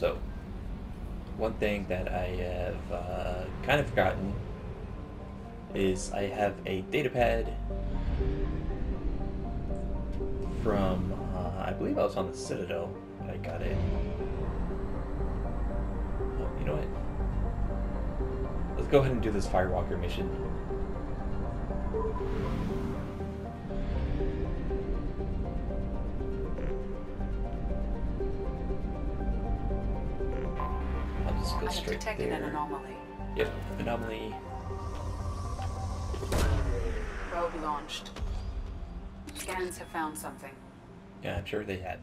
So, one thing that I have uh, kind of forgotten is I have a data pad from, uh, I believe I was on the Citadel, I got it. Oh, you know what? Let's go ahead and do this Firewalker mission. Detected there. an anomaly. Yep, anomaly. Probe launched. Scans have found something. Yeah, I'm sure they had.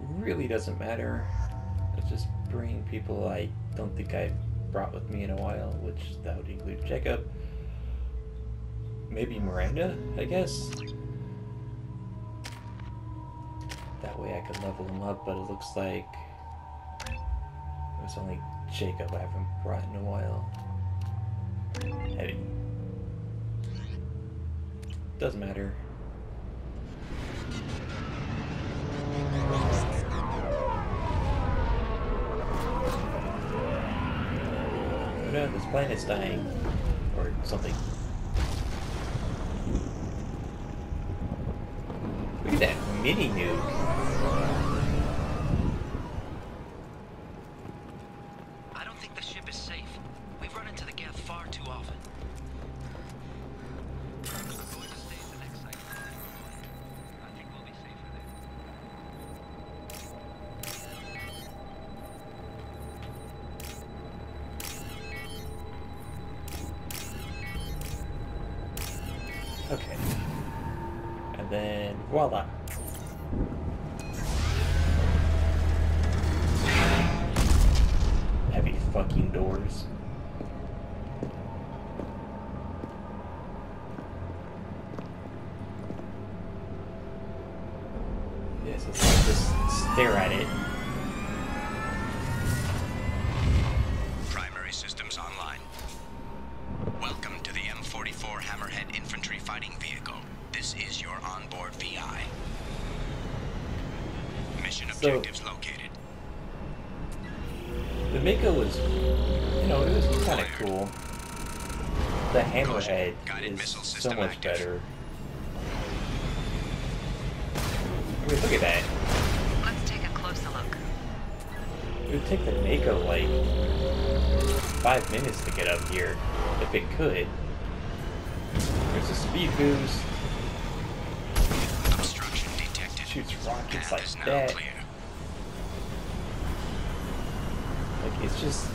Really doesn't matter. Let's just bring people I don't think I've brought with me in a while, which that would include Jacob. Maybe Miranda, I guess. That way I could level him up, but it looks like it's only Jacob I haven't brought in a while. Heavy. Doesn't matter. Oh no, this planet's dying. Or something. Look at that mini nuke. Okay. And then voila. Heavy fucking doors. Could. There's a speed boost, Obstruction detected. shoots rockets Path like that. clear. Like it's just,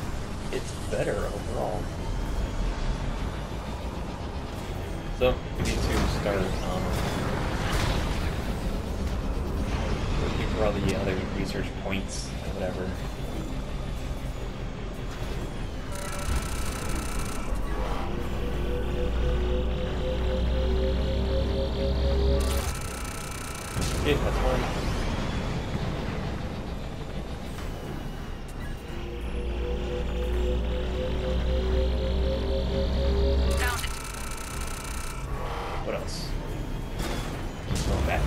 it's better overall. So we need to start um, looking for all the other research points or whatever. Okay, that's one. What else? Back.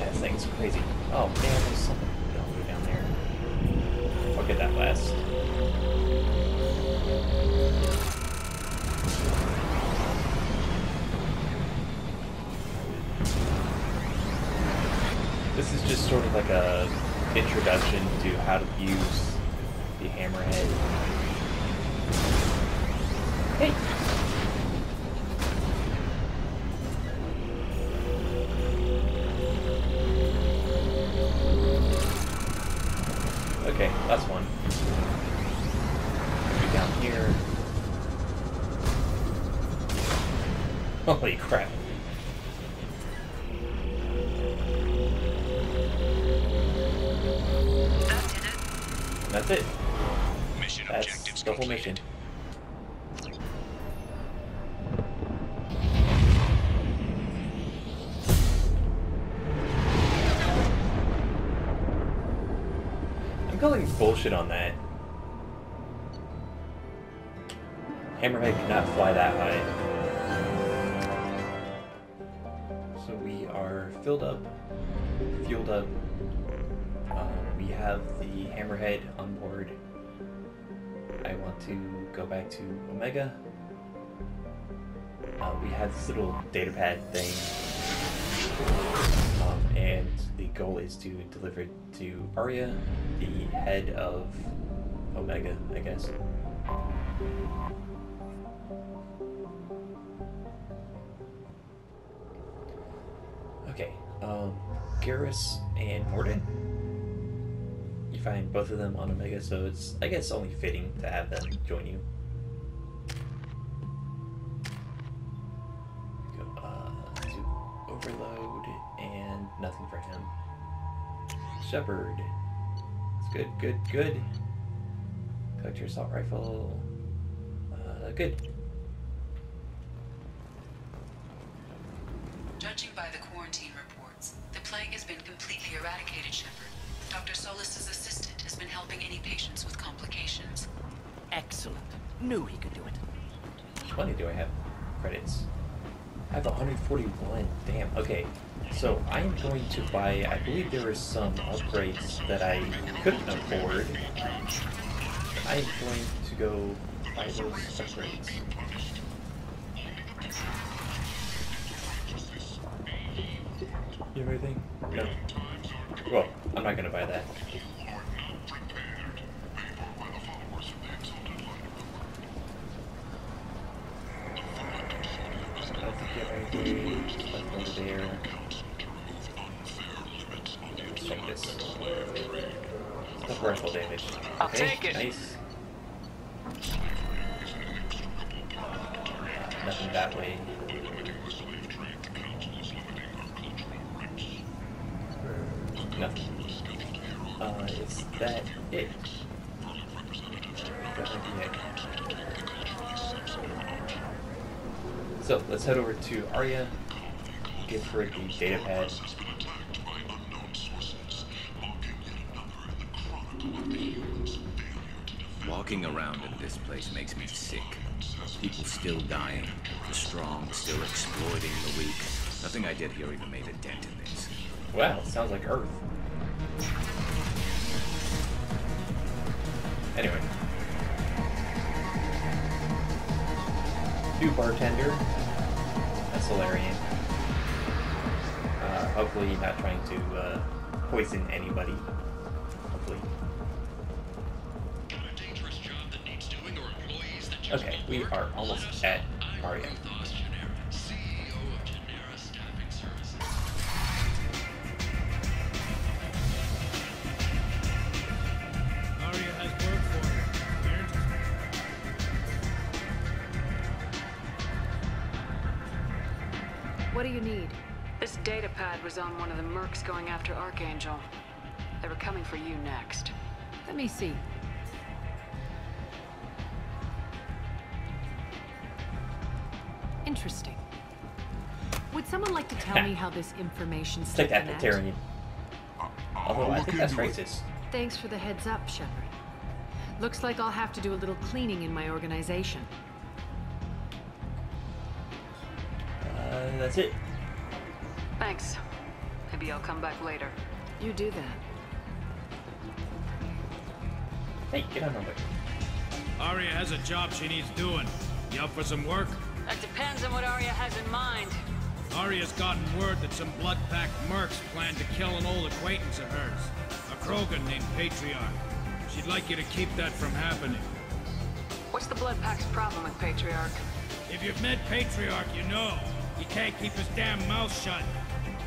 That thing's crazy. Oh man, there's something down there. I'll get that last. This is just sort of like a introduction to how to use the hammerhead. Calling bullshit on that. Hammerhead cannot fly that high. So we are filled up, fueled up. Um, we have the hammerhead on board. I want to go back to Omega. Uh, we have this little data pad thing, and the goal is to deliver to Aria, the head of Omega, I guess. Okay, um, Garrus and Mordin. You find both of them on Omega, so it's, I guess, only fitting to have them join you. Overload, and nothing for him. Shepard. It's good, good, good. Collect your assault rifle. Uh, good. Judging by the quarantine reports, the plague has been completely eradicated, Shepard. Dr. Solus's assistant has been helping any patients with complications. Excellent. Knew he could do it. How much money do I have? Credits. I have 141. Damn. Okay. So I'm going to buy. I believe there were some upgrades that I couldn't afford. I'm going to go buy those upgrades. You have anything? No. Well, I'm not gonna buy that. I don't think you have anything left over there. Let's check this. Stuff rifle damage. I'll take it. Nice. Nothing that way. Nothing. Uh, is that it? So let's head over to Aria. Give her the data pad. Walking around in this place makes me sick. People still dying, the strong still exploiting the weak. Nothing I did here even made a dent in this. Wow, sounds like Earth. Anyway. New bartender. Salarian. Uh, hopefully not trying to uh, poison anybody. Hopefully. Okay, we are almost at Mario. Of going after Archangel. They were coming for you next. Let me see. Interesting. Would someone like to tell me how this information information's Take that, taken out? Terran. Although I think that's racist. Thanks for the heads up, Shepard. Looks like I'll have to do a little cleaning in my organization. Uh, that's it. Thanks. Maybe I'll come back later. You do that. Hey, get on over. Aria has a job she needs doing. You up for some work? That depends on what Aria has in mind. Aria's gotten word that some blood-packed mercs plan to kill an old acquaintance of hers, a Krogan named Patriarch. She'd like you to keep that from happening. What's the Blood Pack's problem with Patriarch? If you've met Patriarch, you know. He can't keep his damn mouth shut.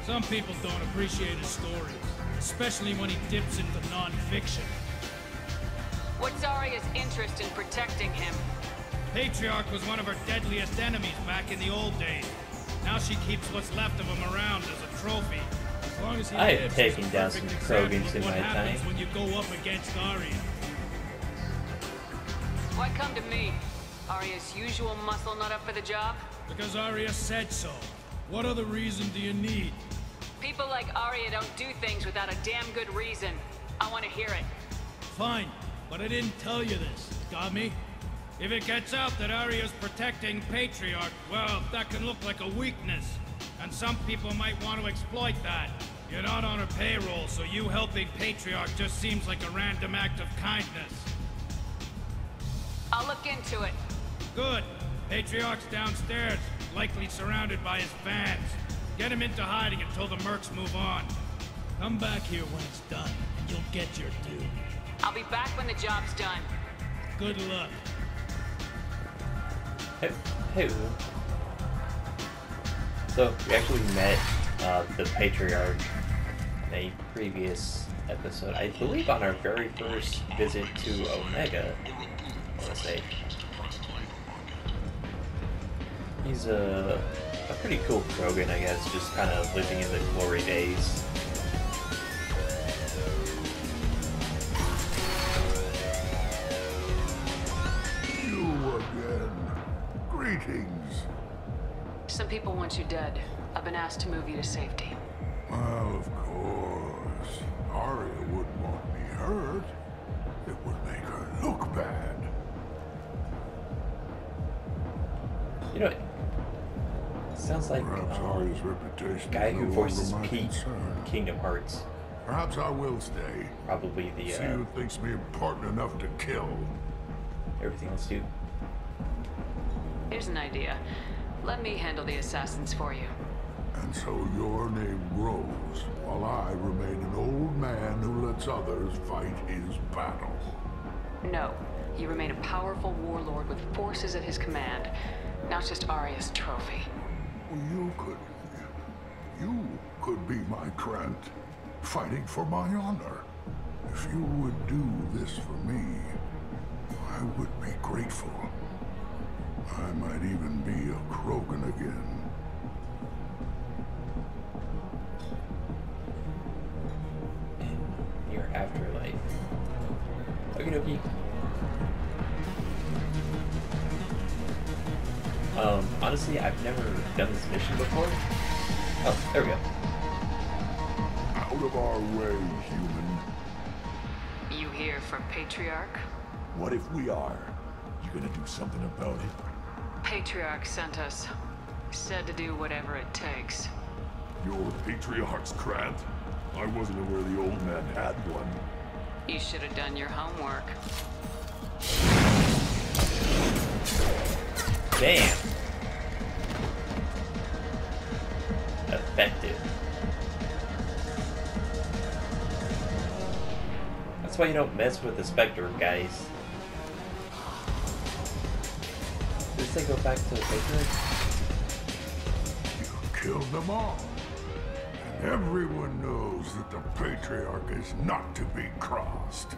Some people don't appreciate his stories, especially when he dips into non-fiction. What's Aria's interest in protecting him? Patriarch was one of her deadliest enemies back in the old days. Now she keeps what's left of him around as a trophy. As long as he I have lives, taken down some example Krogans of in what my happens time. when you go up against Aria. Why come to me? Aria's usual muscle not up for the job? Because Aria said so. What other reason do you need? People like Aria don't do things without a damn good reason. I want to hear it. Fine, but I didn't tell you this. Got me? If it gets out that Aria's protecting Patriarch, well, that can look like a weakness. And some people might want to exploit that. You're not on her payroll, so you helping Patriarch just seems like a random act of kindness. I'll look into it. Good. Patriarch's downstairs, likely surrounded by his fans. Get him into hiding until the mercs move on. Come back here when it's done, and you'll get your due. I'll be back when the job's done. Good luck. Hey, hey. So we actually met uh, the patriarch in a previous episode. I believe on our very first visit to Omega. I want to say he's a a pretty cool Krogan, I guess, just kind of living in the glory days. You again. Greetings. Some people want you dead. I've been asked to move you to safety. Well, of course. Aria wouldn't want me hurt. It would make her look bad. You know, it sounds like Perhaps um, Aria's reputation guy who voices longer Pete in Kingdom Hearts. Perhaps I will stay. Probably the See uh, who thinks me important enough to kill. everything else too. Here's an idea. Let me handle the assassins for you. And so your name grows, while I remain an old man who lets others fight his battle. No. You remain a powerful warlord with forces at his command. Not just Aria's trophy. You could... You could be my Trent, fighting for my honor. If you would do this for me, I would be grateful. I might even be a Krogan again. in your afterlife. Okie dokie. Um, honestly, I've never done this mission before. Oh, there we go. Out of our way, human. You here for Patriarch? What if we are? You gonna do something about it? Patriarch sent us. Said to do whatever it takes. Your patriarch's Grant? I wasn't aware the old man had one. You should have done your homework. Damn. That's why you don't mess with the Spectre, guys. Does they go back to the Patriot? You killed them all. And everyone knows that the Patriarch is not to be crossed.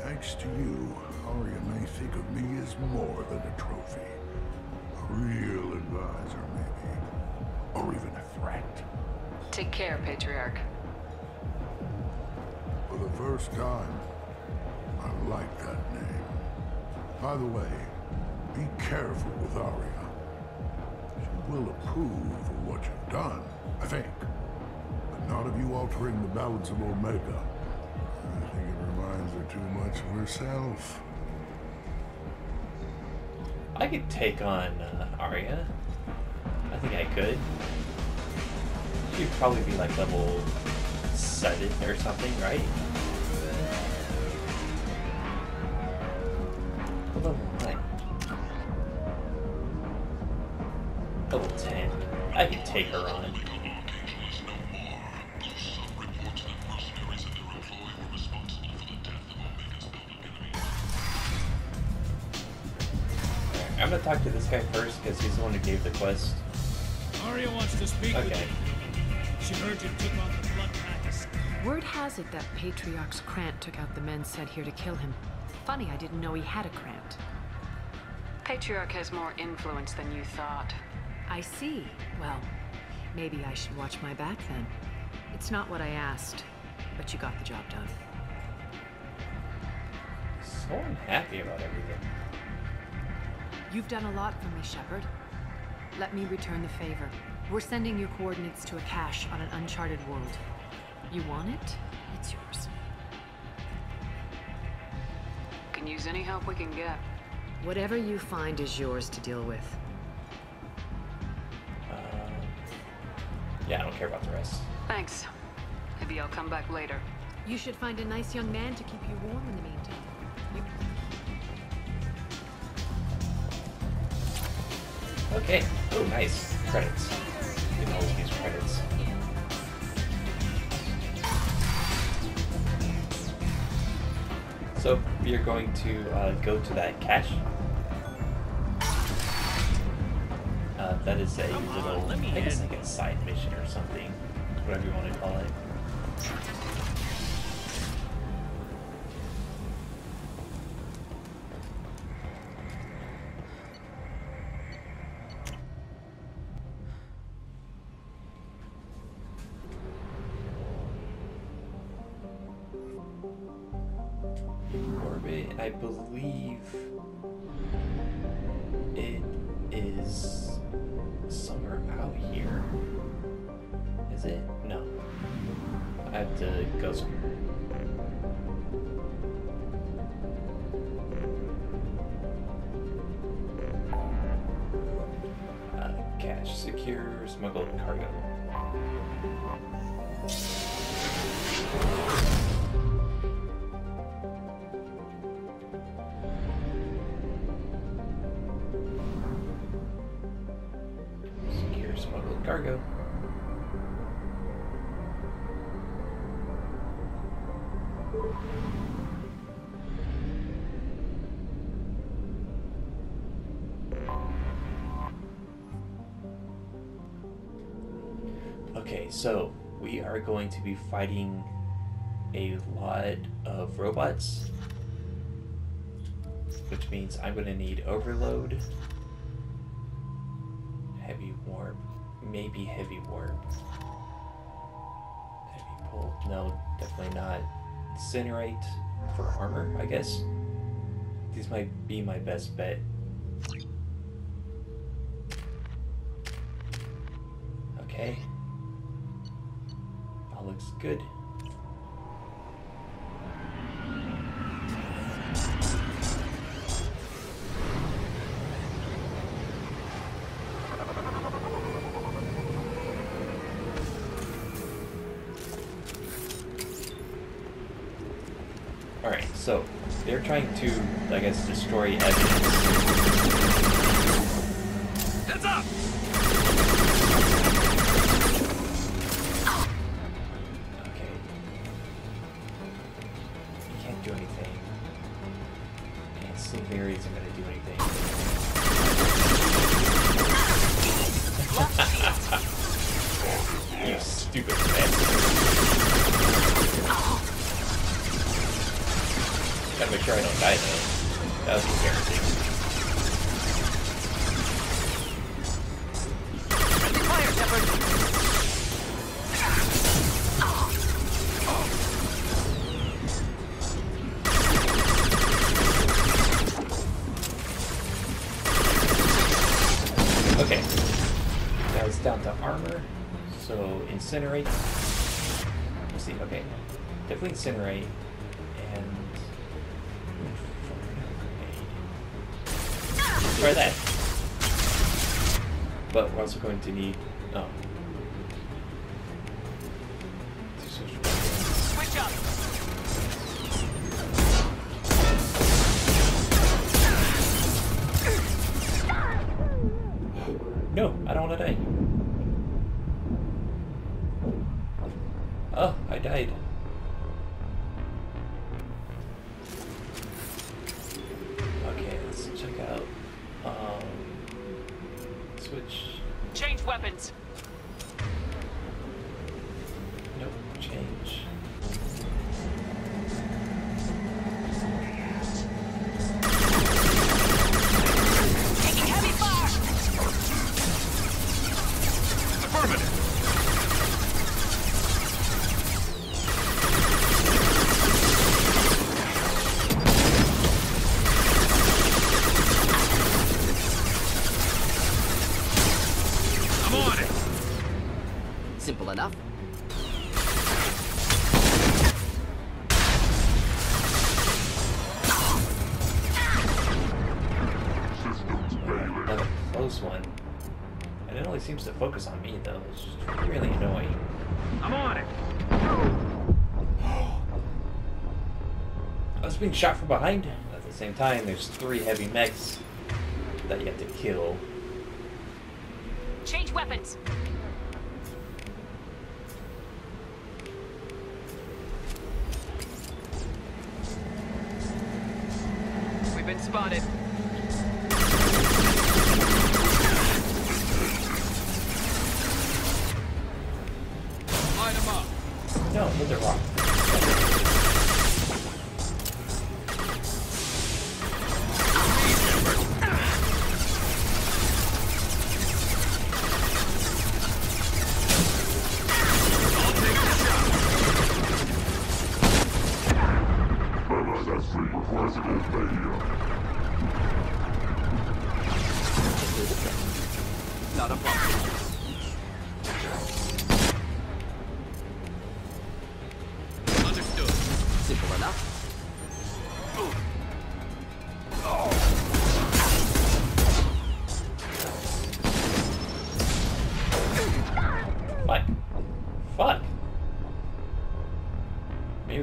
Thanks to you, Aria may think of me as more than a trophy. A real advisor, maybe. Or even a threat. Take care, Patriarch. For the first time, I like that name. By the way, be careful with Aria. She will approve of what you've done, I think. But not of you altering the balance of Omega. I think it reminds her too much of herself. I could take on uh, Aria. I think I could. She'd probably be like level 7 or something, right? Level 9. Level 10. I could take her on. I'm gonna talk to this guy first because he's the one who gave the quest. Aria wants to speak with Okay. You. She heard you took on the Blood Pack. Word has it that Patriarch's krantt took out the men sent here to kill him. Funny, I didn't know he had a krantt. Patriarch has more influence than you thought. I see. Well, maybe I should watch my back then. It's not what I asked, but you got the job done. So unhappy about everything. You've done a lot for me, Shepard. Let me return the favor. We're sending your coordinates to a cache on an uncharted world. You want it? It's yours. Can use any help we can get. Whatever you find is yours to deal with. Um, Yeah, I don't care about the rest. Thanks. Maybe I'll come back later. You should find a nice young man to keep you warm in the meantime. You... Okay. Oh, nice. Credits. You can always use credits. So, we are going to uh, go to that cache. Uh, that is a little, I guess like a side mission or something, whatever you want to call it. Cargo. Okay, so we are going to be fighting a lot of robots, which means I'm going to need overload, maybe heavy warp, heavy pull. No, definitely not. Incinerate for armor, I guess. These might be my best bet. Okay. That looks good. So they're trying to, I guess, destroy evidence. Heads up! Incinerate. Let's see, okay. Definitely incinerate. And try that. But we're also going to need oh. Change weapons! Nope, change. Being shot from behind. At the same time, there's three heavy mechs that you have to kill. Change weapons. We've been spotted.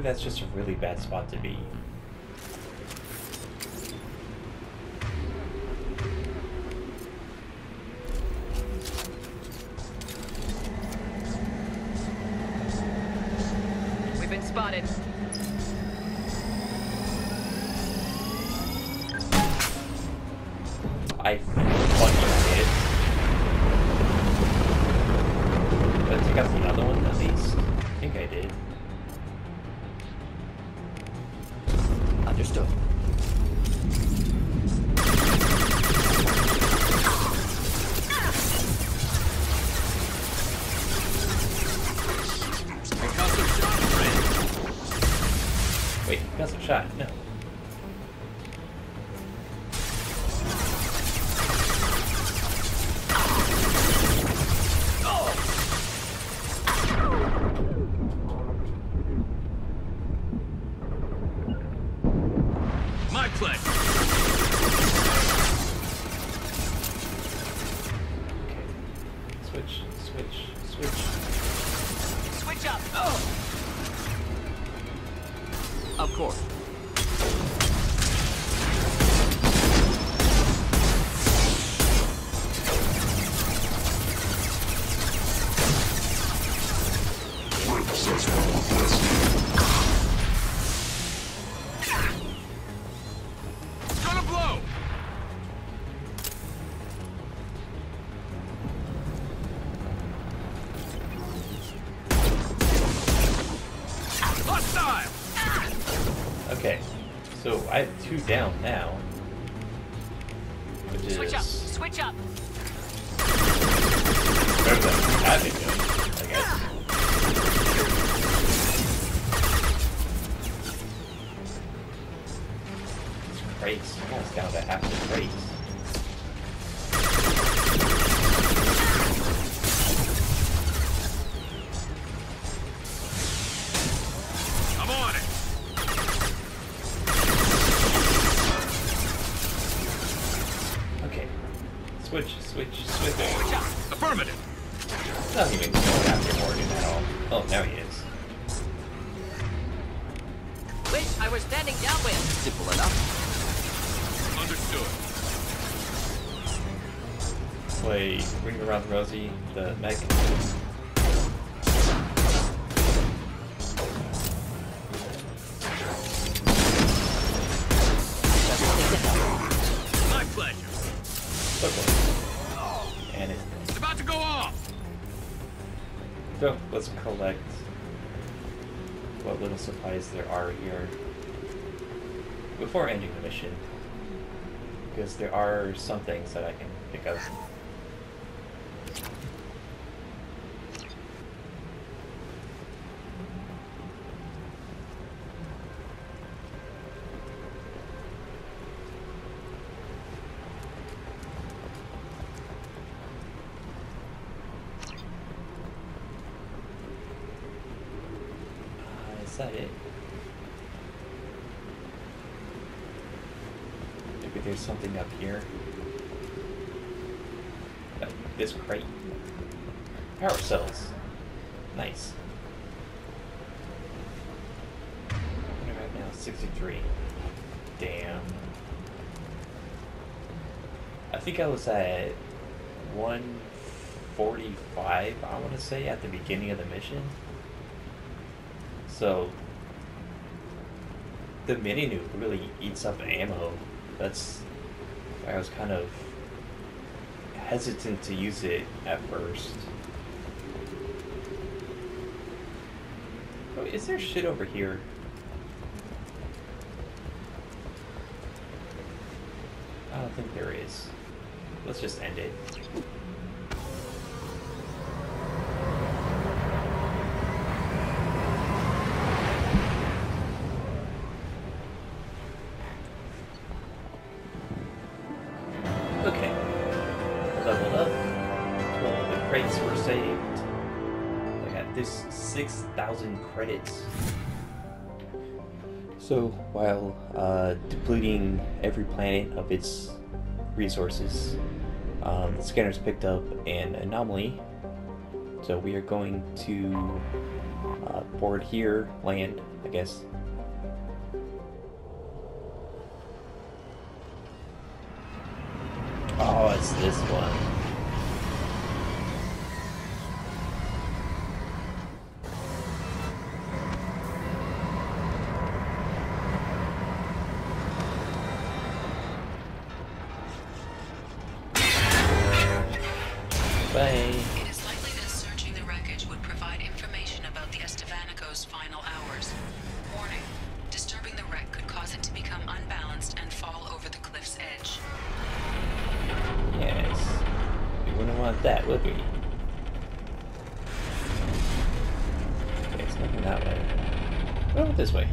That's just a really bad spot to be. Shot. No. Hostile. Okay, so I have two down now. Which is Switch up. Switch up. having them, I guess. Crates, almost down to half the crates. Supplies there are here before ending the mission. Because there are some things that I can pick up. Uh, is that it? Maybe there's something up here. Uh, this crate. Power cells. Nice. Now? 63. Damn. I think I was at 145, I want to say, at the beginning of the mission. So, the mini nuke really eats up ammo. That's I was kind of hesitant to use it at first. Is there shit over here? I don't think there is. Let's just end it. Okay. Leveled up. Well, the crates were saved. This 6,000 credits. So, while uh, depleting every planet of its resources, um, the scanners picked up an anomaly. So, we are going to uh, board here, land, I guess. Oh, it's this one. Want that, would we? Okay, it's nothing that way. Oh, this way.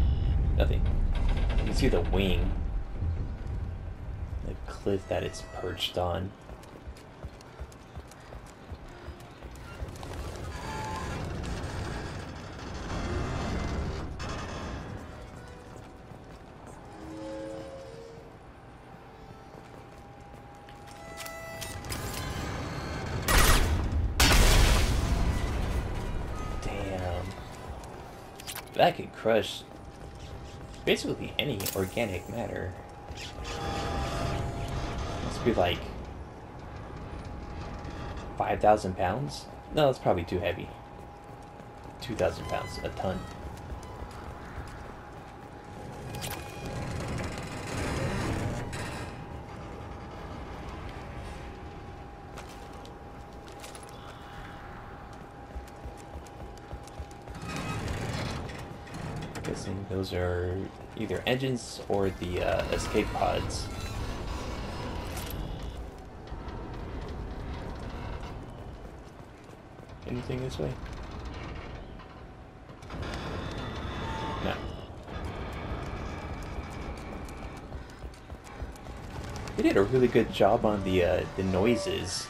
Nothing. You can see the wing. The cliff that it's perched on. Crush basically any organic matter. Must be like 5,000 pounds? No, that's probably too heavy. 2,000 pounds, a ton. Guessing those are either engines or the uh, escape pods. Anything this way? No. They did a really good job on the uh, the noises.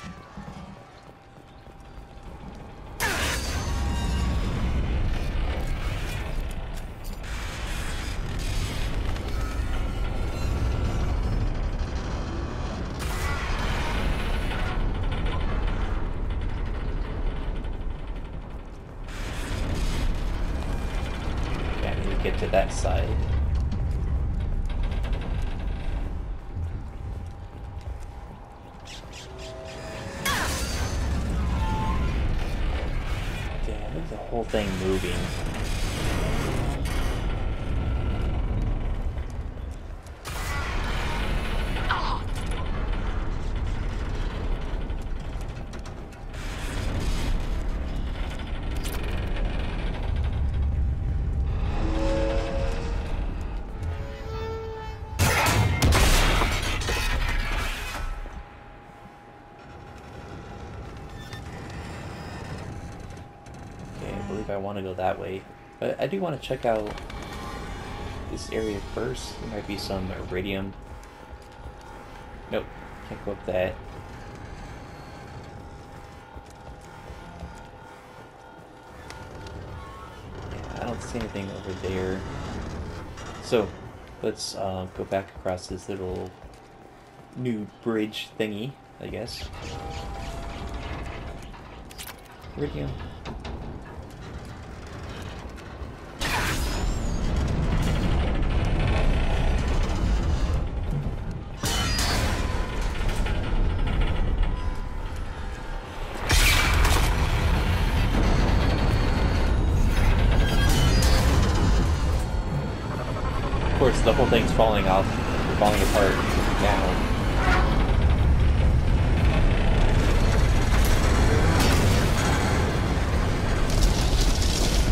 Whole thing moving. That way. But I do want to check out this area first. There might be some iridium. Nope, can't go up that. Yeah, I don't see anything over there. So, let's uh, go back across this little new bridge thingy, I guess. Iridium. Falling off, falling apart now.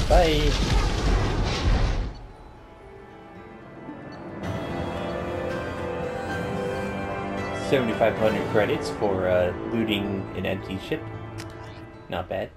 Bye. Seventy-five hundred credits for uh, looting an empty ship. Not bad.